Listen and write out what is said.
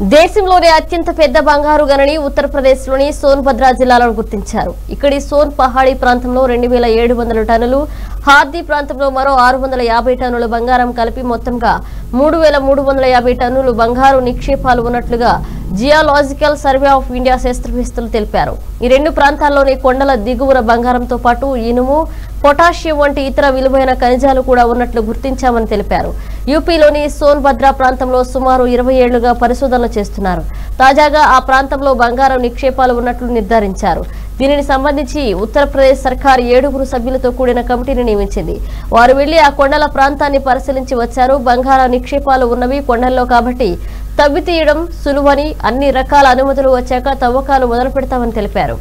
దేశంలోనే అత్యంత పెద్ద బంగారు గనని ఉత్తరప్రదేశ్లోని సోన్భద్రా జిల్లాలో గుర్తించారు. ఇక్కడి సోన్ పహాడీ ప్రాంతంలో రెండు వేల ఏడు వందల టన్నులు హార్దీ ప్రాంతంలో మరో ఆరు వందల యాభై టన్నుల బంగారం కలిపి మొత్తంగా మూడు వేల మూడు వందల యాభై టన్నులు బంగారు నిక్షేపాలు ఉన్నట్లుగా జియాలాజికల్ సర్వే ఆఫ్ ఇండియా శాస్త్రవేత్తలు తెలిపారు. ఈ రెండు ప్రాంతాల్లోని కొండల దిగువన బంగారంతో పాటు ఇనుము పొటాషియం వంటి ఇతర విలువైన ఖనిజాలు కూడా ఉన్నట్లు గుర్తించామని తెలిపారు. యూపీలోని సోన్భద్ర ప్రాంతంలో సుమారు ఇరవై ఏళ్ళుగా పరిశోధనలు చేస్తున్నారు. తాజాగా ఆ ప్రాంతంలో బంగారం నిక్షేపాలు ఉన్నట్లు నిర్ధారించారు. దీనిని సంబంధించి ఉత్తరప్రదేశ్ సర్కార్ ఏడుగురు సభ్యులతో కూడిన కమిటీని నియమించింది. వారు వెళ్ళి ఆ కొండల ప్రాంతాన్ని పరిశీలించి వచ్చారు. బంగారం నిక్షేపాలు ఉన్నవి కొండల్లో కాబట్టి తవ్వి తీయడం సులువని అన్ని రకాల అనుమతులు వచ్చాక తవ్వకాలు మొదలు పెడతామని తెలిపారు.